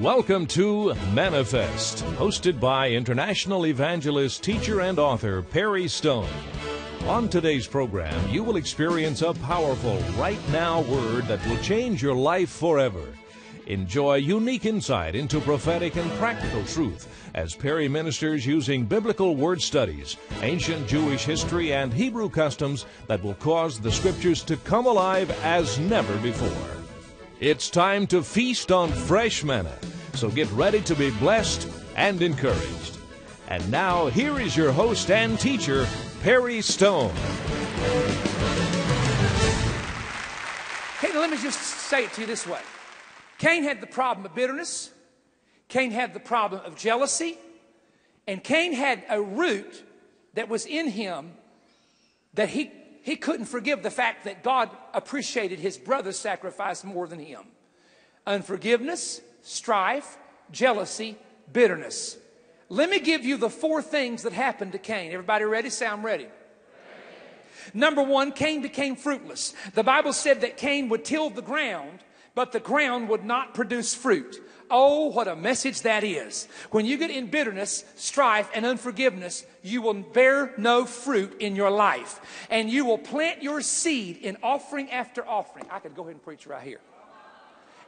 Welcome to Manna Fest, hosted by international evangelist, teacher, and author Perry Stone. On today's program, you will experience a powerful right now word that will change your life forever. Enjoy unique insight into prophetic and practical truth as Perry ministers using biblical word studies, ancient Jewish history, and Hebrew customs that will cause the scriptures to come alive as never before. It's time to feast on fresh manna, so get ready to be blessed and encouraged. And now, here is your host and teacher, Perry Stone. Hey, let me just say it to you this way Cain had the problem of bitterness, Cain had the problem of jealousy, and Cain had a root that was in him that he, he couldn't forgive the fact that God appreciated his brother's sacrifice more than him. Unforgiveness, strife, jealousy, bitterness. Let me give you the four things that happened to Cain. Everybody ready? Say, I'm ready. Number one, Cain became fruitless. The Bible said that Cain would till the ground, but the ground would not produce fruit. Oh, what a message that is. When you get in bitterness, strife, and unforgiveness, you will bear no fruit in your life. And you will plant your seed in offering after offering. I could go ahead and preach right here.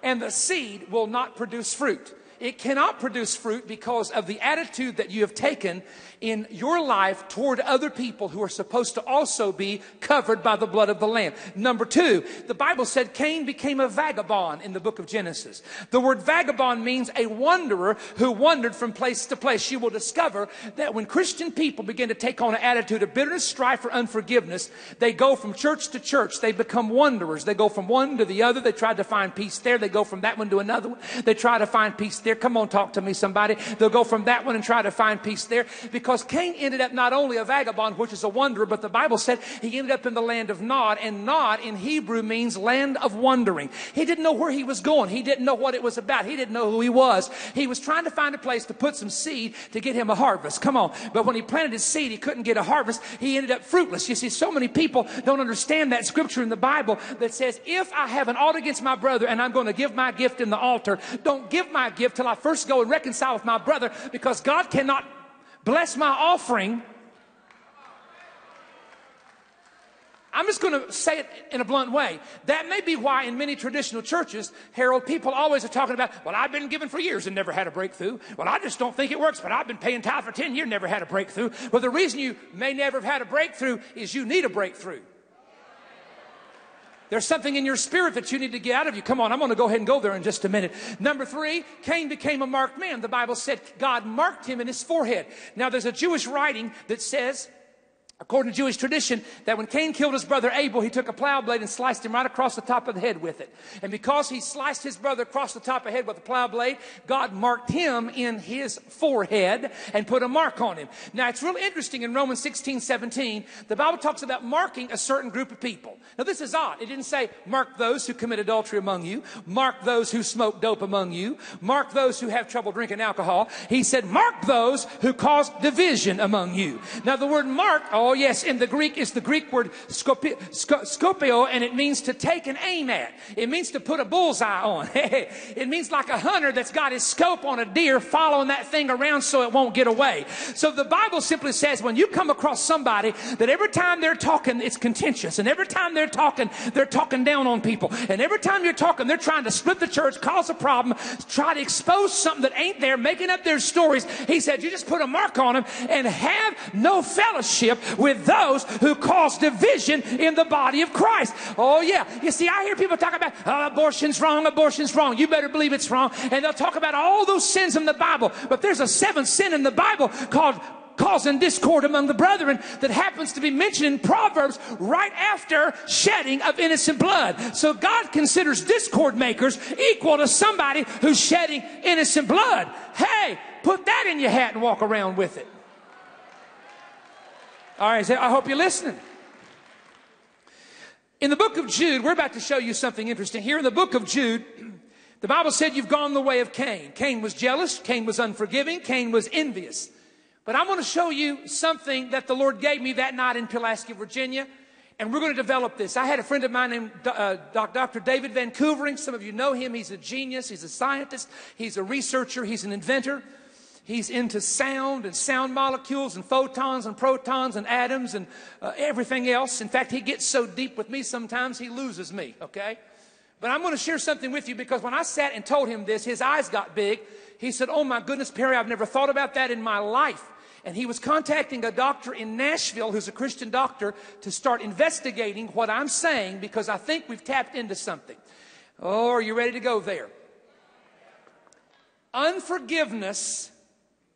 And the seed will not produce fruit. It cannot produce fruit because of the attitude that you have taken in your life toward other people who are supposed to also be covered by the blood of the Lamb. Number two, the Bible said Cain became a vagabond in the book of Genesis. The word vagabond means a wanderer who wandered from place to place. You will discover that when Christian people begin to take on an attitude of bitterness, strife, or unforgiveness, they go from church to church. They become wanderers. They go from one to the other. They try to find peace there. They go from that one to another one. They try to find peace there. Come on, talk to me, somebody. They'll go from that one and try to find peace there because Cain ended up not only a vagabond, which is a wanderer, but the Bible said he ended up in the land of Nod, and Nod in Hebrew means land of wandering. He didn't know where he was going. He didn't know what it was about. He didn't know who he was. He was trying to find a place to put some seed to get him a harvest. Come on. But when he planted his seed, he couldn't get a harvest. He ended up fruitless. You see, so many people don't understand that scripture in the Bible that says, if I have an ought against my brother and I'm going to give my gift in the altar, don't give my gift till I first go and reconcile with my brother because God cannot bless my offering. I'm just going to say it in a blunt way. That may be why in many traditional churches, Harold, people always are talking about, well, I've been giving for years and never had a breakthrough. Well, I just don't think it works, but I've been paying tithe for 10 years, and never had a breakthrough. Well, the reason you may never have had a breakthrough is you need a breakthrough. There's something in your spirit that you need to get out of you. Come on, I'm going to go ahead and go there in just a minute. Number three, Cain became a marked man. The Bible said God marked him in his forehead. Now, there's a Jewish writing that says According to Jewish tradition, that when Cain killed his brother Abel, he took a plow blade and sliced him right across the top of the head with it. And because he sliced his brother across the top of the head with a plow blade, God marked him in his forehead and put a mark on him. Now, it's really interesting in Romans 16, 17, the Bible talks about marking a certain group of people. Now, this is odd. It didn't say, mark those who commit adultery among you, mark those who smoke dope among you, mark those who have trouble drinking alcohol. He said, mark those who cause division among you. Now, the word mark, oh, Oh, yes, in the Greek is the Greek word skopeo, and it means to take an aim at. It means to put a bullseye on. it means like a hunter that's got his scope on a deer, following that thing around so it won't get away. So the Bible simply says when you come across somebody that every time they're talking, it's contentious, and every time they're talking, they're talking down on people, and every time you're talking, they're trying to split the church, cause a problem, try to expose something that ain't there, making up their stories. He said, you just put a mark on them and have no fellowship with those who cause division in the body of Christ. Oh, yeah. You see, I hear people talk about oh, abortion's wrong, abortion's wrong. You better believe it's wrong. And they'll talk about all those sins in the Bible. But there's a seventh sin in the Bible called causing discord among the brethren that happens to be mentioned in Proverbs right after shedding of innocent blood. So God considers discord makers equal to somebody who's shedding innocent blood. Hey, put that in your hat and walk around with it. All right, I hope you're listening. In the book of Jude, we're about to show you something interesting. Here in the book of Jude, the Bible said you've gone the way of Cain. Cain was jealous, Cain was unforgiving, Cain was envious. But I want to show you something that the Lord gave me that night in Pulaski, Virginia. and we're going to develop this. I had a friend of mine named uh, Dr. David Van Koevering. Some of you know him. He's a genius. He's a scientist. He's a researcher. He's an inventor. He's into sound and sound molecules and photons and protons and atoms and uh, everything else. In fact, he gets so deep with me sometimes he loses me, okay? But I'm going to share something with you because when I sat and told him this, his eyes got big. He said, Oh my goodness, Perry, I've never thought about that in my life. And he was contacting a doctor in Nashville who's a Christian doctor to start investigating what I'm saying because I think we've tapped into something. Oh, are you ready to go there? Unforgiveness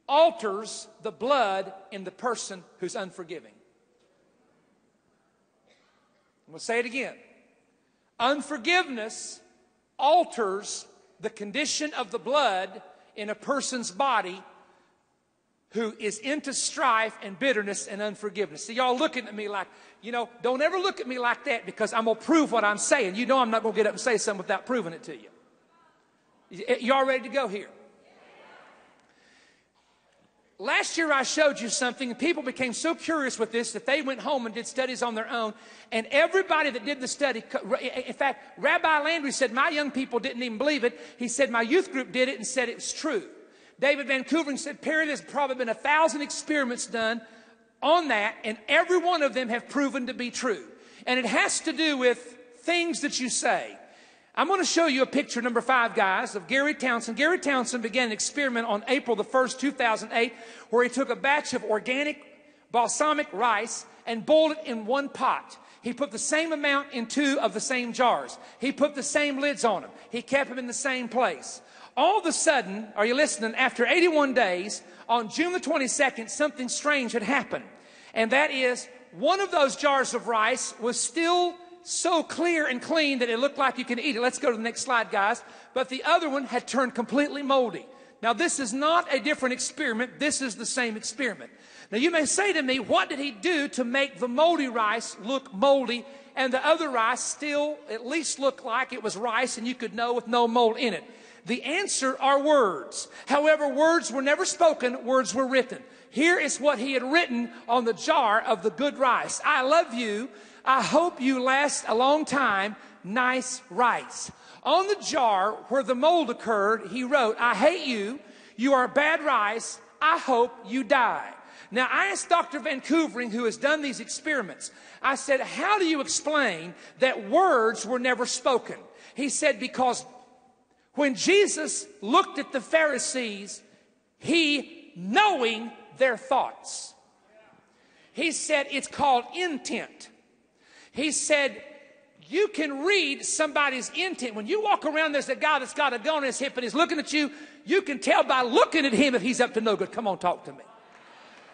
alters the blood in the person who's unforgiving. I'm going to say it again. Unforgiveness alters the condition of the blood in a person's body who is into strife and bitterness and unforgiveness. See, y'all looking at me like, you know, don't ever look at me like that because I'm going to prove what I'm saying. You know I'm not going to get up and say something without proving it to you. Y'all ready to go here? Last year I showed you something and people became so curious with this that they went home and did studies on their own. And everybody that did the study, in fact, Rabbi Landry said, my young people didn't even believe it. He said, my youth group did it and said it was true. David Vancouver said, Perry, there's probably been a thousand experiments done on that and every one of them have proven to be true. And it has to do with things that you say. I'm going to show you a picture, number five, guys, of Gary Townsend. Gary Townsend began an experiment on April the 1st, 2008, where he took a batch of organic basmati rice and boiled it in one pot. He put the same amount in two of the same jars. He put the same lids on them. He kept them in the same place. All of a sudden, are you listening? After 81 days, on June the 22nd, something strange had happened. And that is, one of those jars of rice was still so clear and clean that it looked like you can eat it. Let's go to the next slide, guys. But the other one had turned completely moldy. Now, this is not a different experiment. This is the same experiment. Now, you may say to me, what did he do to make the moldy rice look moldy and the other rice still at least look like it was rice and you could know with no mold in it? The answer are words. However, words were never spoken, words were written. Here is what he had written on the jar of the good rice. I love you. I hope you last a long time. Nice rice. On the jar where the mold occurred, he wrote, I hate you. You are bad rice. I hope you die. Now, I asked Dr. Van Koevering, who has done these experiments, I said, How do you explain that words were never spoken? He said, Because when Jesus looked at the Pharisees, he knowing their thoughts. He said, It's called intent. He said, you can read somebody's intent. When you walk around, there's a guy that's got a gun on his hip and he's looking at you. You can tell by looking at him if he's up to no good. Come on, talk to me.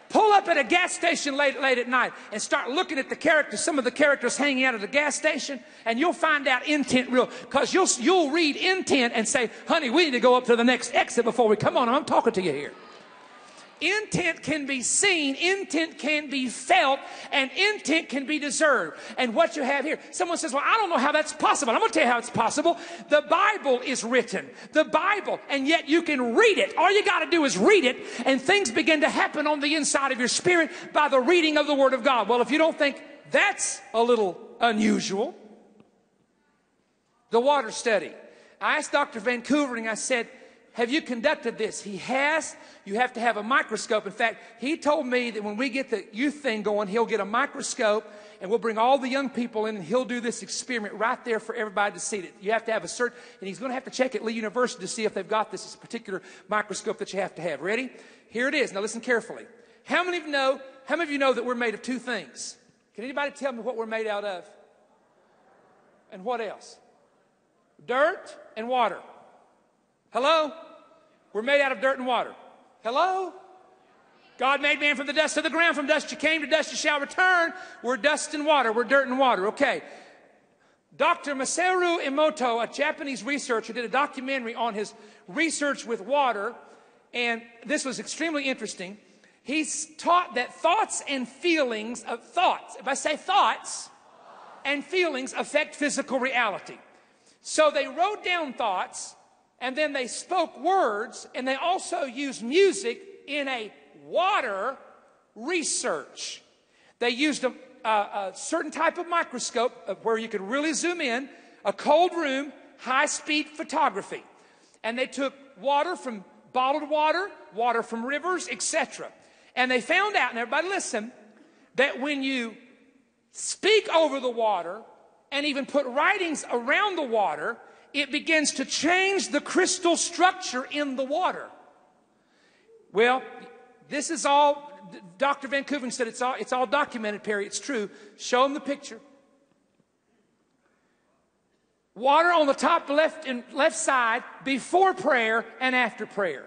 Pull up at a gas station late, late at night and start looking at the characters, some of the characters hanging out at the gas station, and you'll find out intent real. Because you'll, you'll read intent and say, honey, we need to go up to the next exit before we come on. I'm talking to you here. Intent can be seen, intent can be felt, and intent can be deserved. And what you have here, someone says, Well, I don't know how that's possible. I'm going to tell you how it's possible. The Bible is written, the Bible, and yet you can read it. All you got to do is read it, and things begin to happen on the inside of your spirit by the reading of the Word of God. Well, if you don't think that's a little unusual, the water study. I asked Dr. Van Koevering, I said, have you conducted this? He has. You have to have a microscope. In fact, he told me that when we get the youth thing going, he'll get a microscope and we'll bring all the young people in and he'll do this experiment right there for everybody to see it. You have to have a cert, and he's going to have to check at Lee University to see if they've got this, this particular microscope that you have to have. Ready? Here it is. Now listen carefully. How many of you know, how many of you know that we're made of two things? Can anybody tell me what we're made out of? And what else? Dirt and water. Hello? We're made out of dirt and water. Hello? God made man from the dust of the ground. From dust you came, to dust you shall return. We're dust and water. We're dirt and water. Okay. Dr. Masaru Emoto, a Japanese researcher, did a documentary on his research with water, and this was extremely interesting. He's taught that thoughts and feelings of thoughts, if I say thoughts and feelings affect physical reality. So they wrote down thoughts and then they spoke words, and they also used music in a water research. They used a, uh, a certain type of microscope uh, where you could really zoom in, a cold room, high speed photography. And they took water from bottled water, water from rivers, etc. And they found out, and everybody listen, that when you speak over the water and even put writings around the water, it begins to change the crystal structure in the water. Well, this is all, Dr. Van Koeven said it's all, it's all documented, Perry. It's true. Show them the picture. Water on the top left and left side before prayer and after prayer.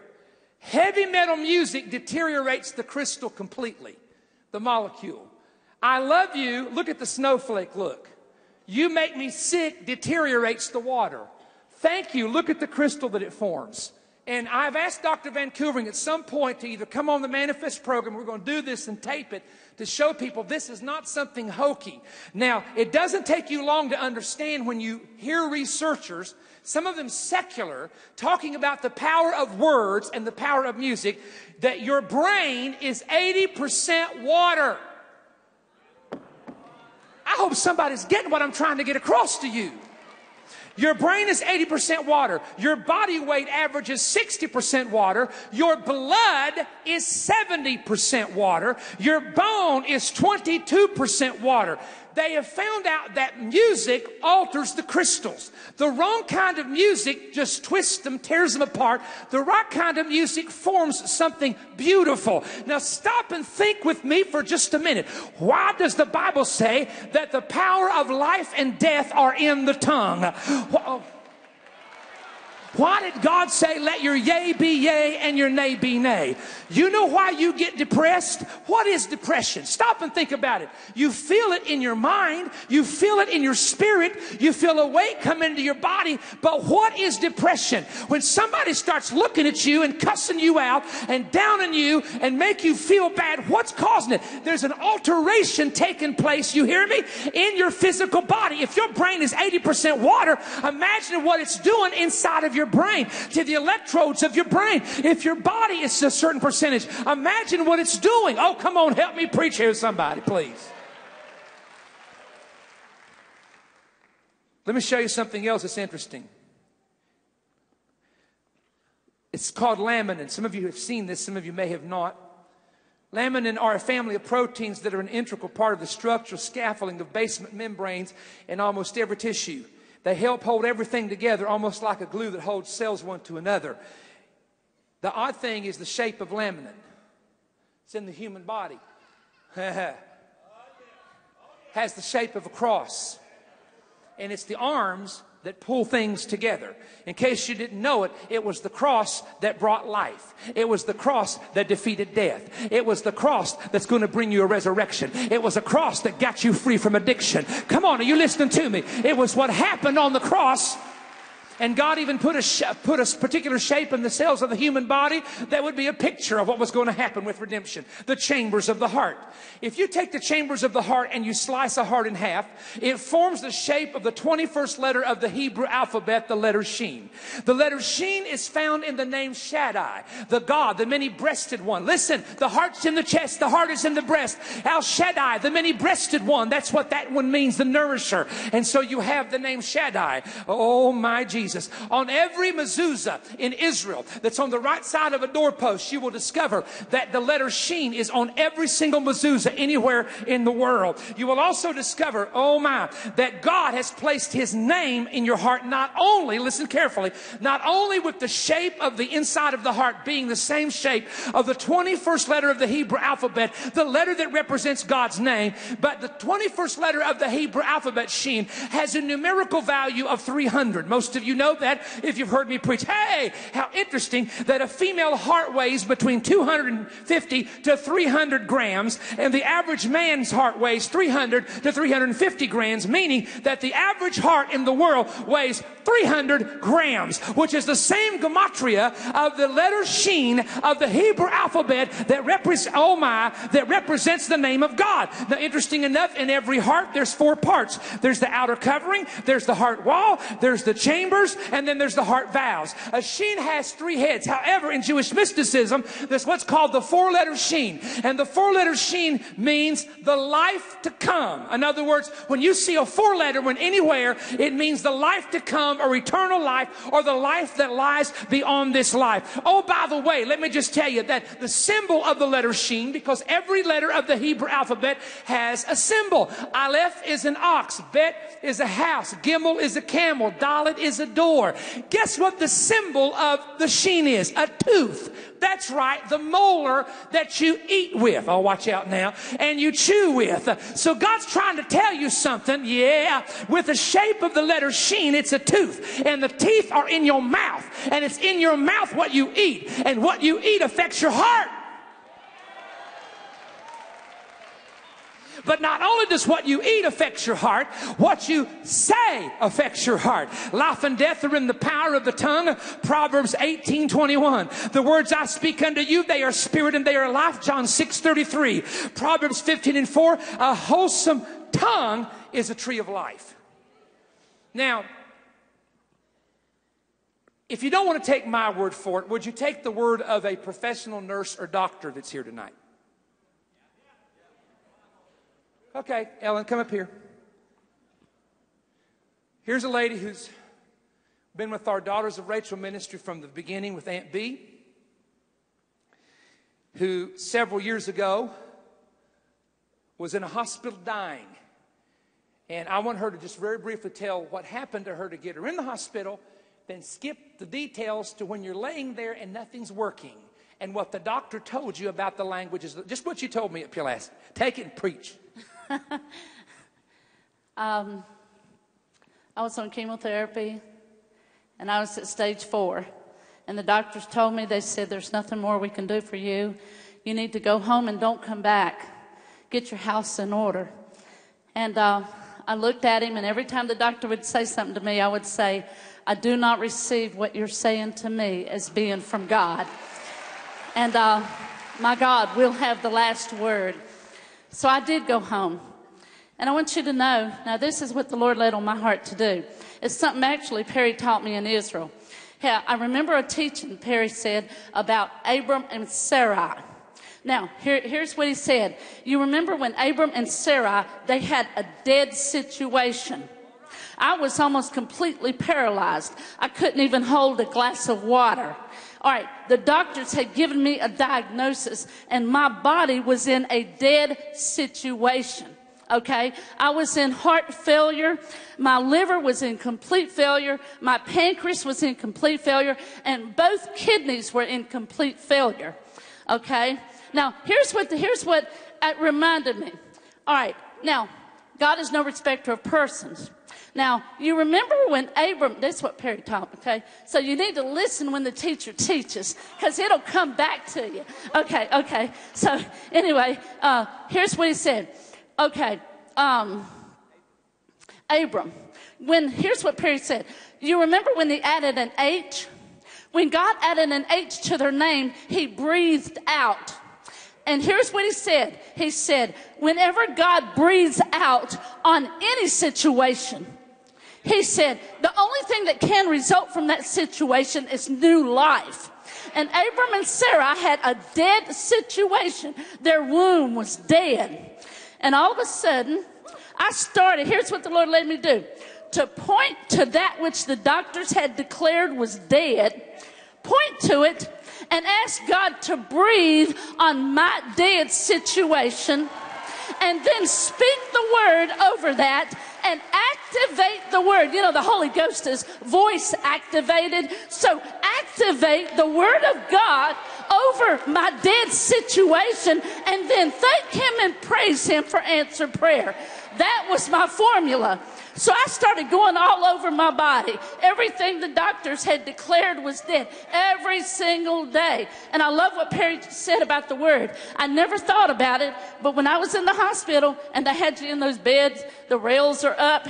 Heavy metal music deteriorates the crystal completely, the molecule. I love you. Look at the snowflake look. You make me sick deteriorates the water. Thank you. Look at the crystal that it forms. And I've asked Dr. Van Koevering at some point to either come on the Manna Fest program, we're going to do this and tape it to show people this is not something hokey. Now, it doesn't take you long to understand when you hear researchers, some of them secular, talking about the power of words and the power of music, that your brain is 80% water. I hope somebody's getting what I'm trying to get across to you. Your brain is 80% water. Your body weight averages 60% water. Your blood is 70% water. Your bone is 22% water they have found out that music alters the crystals. The wrong kind of music just twists them, tears them apart. The right kind of music forms something beautiful. Now stop and think with me for just a minute. Why does the Bible say that the power of life and death are in the tongue? Why did God say, let your yea be yea and your nay be nay? You know why you get depressed? What is depression? Stop and think about it. You feel it in your mind. You feel it in your spirit. You feel a weight come into your body. But what is depression? When somebody starts looking at you and cussing you out and downing you and make you feel bad, what's causing it? There's an alteration taking place, you hear me? In your physical body. If your brain is 80% water, imagine what it's doing inside of your your brain, to the electrodes of your brain. If your body is a certain percentage, imagine what it's doing. Oh, come on, help me preach here, somebody, please. Let me show you something else that's interesting. It's called laminin. Some of you have seen this, some of you may have not. Laminin are a family of proteins that are an integral part of the structural scaffolding of basement membranes in almost every tissue. They help hold everything together almost like a glue that holds cells one to another. The odd thing is the shape of laminin. It's in the human body. Has the shape of a cross. And it's the arms that pull things together. In case you didn't know it, it was the cross that brought life. It was the cross that defeated death. It was the cross that's going to bring you a resurrection. It was a cross that got you free from addiction. Come on, are you listening to me? It was what happened on the cross and God even put a, put a particular shape in the cells of the human body that would be a picture of what was going to happen with redemption. The chambers of the heart. If you take the chambers of the heart and you slice a heart in half, it forms the shape of the 21st letter of the Hebrew alphabet, the letter Shin. The letter Shin is found in the name Shaddai, the God, the many-breasted one. Listen, the heart's in the chest, the heart is in the breast. El Shaddai, the many-breasted one. That's what that one means, the nourisher. And so you have the name Shaddai. Oh my Jesus. Jesus. On every mezuzah in Israel that's on the right side of a doorpost, you will discover that the letter Shin is on every single mezuzah anywhere in the world. You will also discover, oh my, that God has placed his name in your heart not only, listen carefully, not only with the shape of the inside of the heart being the same shape of the 21st letter of the Hebrew alphabet, the letter that represents God's name, but the 21st letter of the Hebrew alphabet, Shin, has a numerical value of 300. Most of you know that if you've heard me preach. Hey, how interesting that a female heart weighs between 250 to 300 grams and the average man's heart weighs 300 to 350 grams, meaning that the average heart in the world weighs 300 grams, which is the same gematria of the letter sheen of the Hebrew alphabet that represents, oh my, that represents the name of God. Now, interesting enough, in every heart, there's four parts. There's the outer covering, there's the heart wall, there's the chamber, and then there's the heart valves. A sheen has three heads. However, in Jewish mysticism, there's what's called the four letter sheen. And the four letter sheen means the life to come. In other words, when you see a four letter when anywhere, it means the life to come or eternal life or the life that lies beyond this life. Oh, by the way, let me just tell you that the symbol of the letter sheen, because every letter of the Hebrew alphabet has a symbol. Aleph is an ox. Bet is a house. Gimel is a camel. Dalet is a door. Guess what the symbol of the sheen is? A tooth. That's right, the molar that you eat with. Oh, watch out now. And you chew with. So God's trying to tell you something. Yeah. With the shape of the letter sheen, it's a tooth. And the teeth are in your mouth. And it's in your mouth what you eat. And what you eat affects your heart. But not only does what you eat affect your heart, what you say affects your heart. Life and death are in the power of the tongue. Proverbs 18, 21. The words I speak unto you, they are spirit and they are life. John 6, 33. Proverbs 15 and 4. A wholesome tongue is a tree of life. Now, if you don't want to take my word for it, would you take the word of a professional nurse or doctor that's here tonight? Okay, Ellen, come up here. Here's a lady who's been with our Daughters of Rachel ministry from the beginning with Aunt B, who several years ago was in a hospital dying. And I want her to just very briefly tell what happened to her to get her in the hospital, then skip the details to when you're laying there and nothing's working. And what the doctor told you about the language is just what you told me at Pulaski. Take it and preach. um, I was on chemotherapy and I was at stage four. And the doctors told me, they said, There's nothing more we can do for you. You need to go home and don't come back. Get your house in order. And uh, I looked at him, and every time the doctor would say something to me, I would say, I do not receive what you're saying to me as being from God. And uh, my God we'll have the last word. So I did go home. And I want you to know now, this is what the Lord laid on my heart to do. It's something actually Perry taught me in Israel. Yeah, I remember a teaching Perry said about Abram and Sarai. Now, here, here's what he said. You remember when Abram and Sarai, they had a dead situation. I was almost completely paralyzed. I couldn't even hold a glass of water. All right, the doctors had given me a diagnosis and my body was in a dead situation. Okay. I was in heart failure. My liver was in complete failure. My pancreas was in complete failure and both kidneys were in complete failure. Okay. Now here's what, the, here's what it reminded me. All right. Now, God is no respecter of persons. Now, you remember when Abram, that's what Perry taught, okay? So you need to listen when the teacher teaches, because it'll come back to you. Okay, okay. So anyway, uh, here's what he said. Okay, um, Abram, when, here's what Perry said. You remember when he added an H? When God added an H to their name, he breathed out. And here's what he said. He said, whenever God breathes out on any situation, he said, the only thing that can result from that situation is new life. And Abram and Sarah had a dead situation. Their womb was dead. And all of a sudden, I started, here's what the Lord led me to do. To point to that which the doctors had declared was dead, point to it and ask God to breathe on my dead situation and then speak the word over that and activate the word. You know, the Holy Ghost is voice activated. So activate the word of God over my dead situation and then thank him and praise him for answered prayer. That was my formula. So I started going all over my body. Everything the doctors had declared was dead every single day. And I love what Perry said about the word. I never thought about it, but when I was in the hospital and they had you in those beds, the rails are up.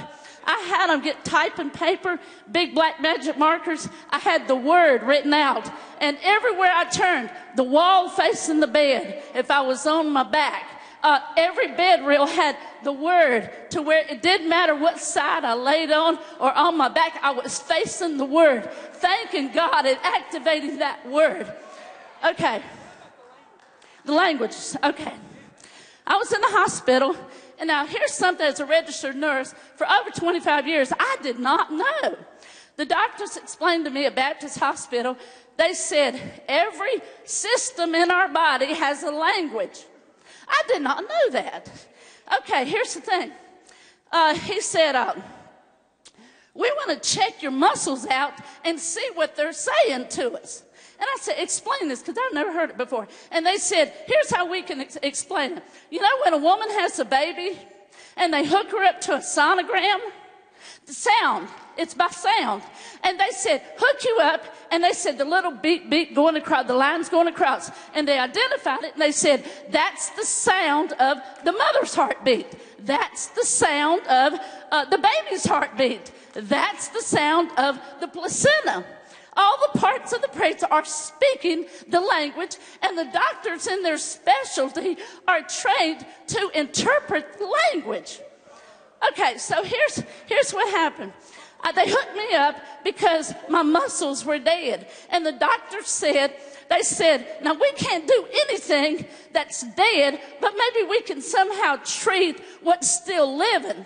I had them get type and paper, big black magic markers. I had the word written out. And everywhere I turned, the wall facing the bed, if I was on my back, uh, every bed rail had the word to where it didn't matter what side I laid on or on my back, I was facing the word, thanking God and activating that word. Okay. The language. Okay. I was in the hospital, and now here's something as a registered nurse for over 25 years I did not know. The doctors explained to me at Baptist Hospital, they said every system in our body has a language. I did not know that. Okay, here's the thing. Uh, he said, uh, We want to check your muscles out and see what they're saying to us. And I said, Explain this because I've never heard it before. And they said, Here's how we can ex- explain it. You know, when a woman has a baby and they hook her up to a sonogram, the sound, it's by sound. And they said, hook you up. And they said, the little beat, beat going across, the line's going across. And they identified it and they said, that's the sound of the mother's heartbeat. That's the sound of uh, the baby's heartbeat. That's the sound of the placenta. All the parts of the brain are speaking the language, and the doctors in their specialty are trained to interpret language. Okay, so here's, here's what happened. Uh, they hooked me up because my muscles were dead. And the doctor said, they said, now we can't do anything that's dead, but maybe we can somehow treat what's still living.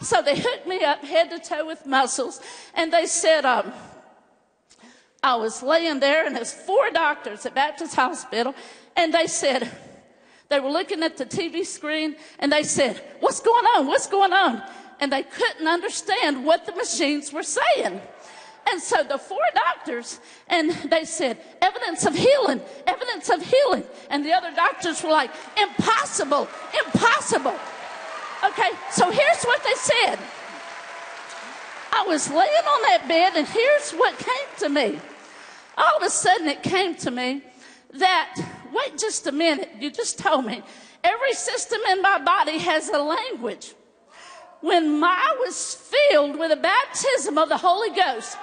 So they hooked me up head to toe with muscles, and they said, um, I was laying there, and there's four doctors at Baptist Hospital, and they said, they were looking at the TV screen, and they said, What's going on? What's going on? And they couldn't understand what the machines were saying. And so the four doctors, and they said, evidence of healing, evidence of healing. And the other doctors were like, impossible, impossible. Okay, so here's what they said. I was laying on that bed, and here's what came to me. All of a sudden, it came to me that, wait just a minute, you just told me, every system in my body has a language when I was filled with the baptism of the Holy Ghost,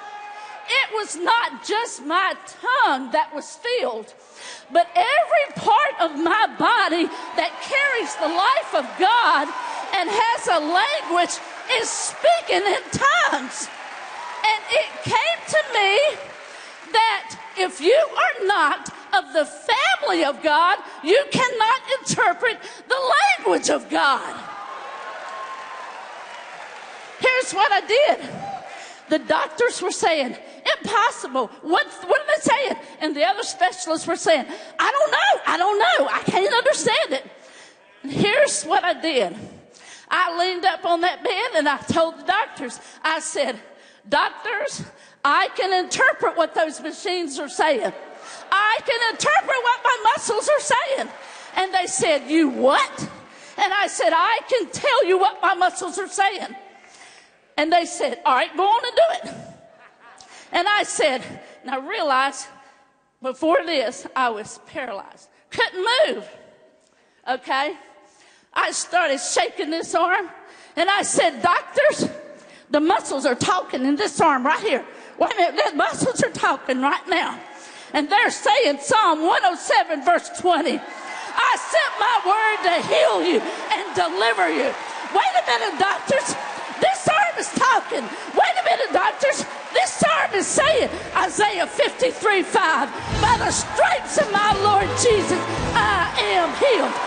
it was not just my tongue that was filled, but every part of my body that carries the life of God and has a language is speaking in tongues. And it came to me that if you are not of the family of God, you cannot interpret the language of God. Here's what I did. The doctors were saying, impossible. What, what are they saying? And the other specialists were saying, I don't know. I don't know. I can't understand it. And here's what I did. I leaned up on that bed and I told the doctors, I said, doctors, I can interpret what those machines are saying. I can interpret what my muscles are saying. And they said, you what? And I said, I can tell you what my muscles are saying. And they said, All right, go on and do it. And I said, Now realize, before this, I was paralyzed, couldn't move. Okay? I started shaking this arm, and I said, Doctors, the muscles are talking in this arm right here. Wait a minute, the muscles are talking right now. And they're saying Psalm 107, verse 20. I sent my word to heal you and deliver you. Wait a minute, doctors. This is talking. Wait a minute, doctors. This arm is saying, Isaiah 53 5, by the stripes of my Lord Jesus, I am healed.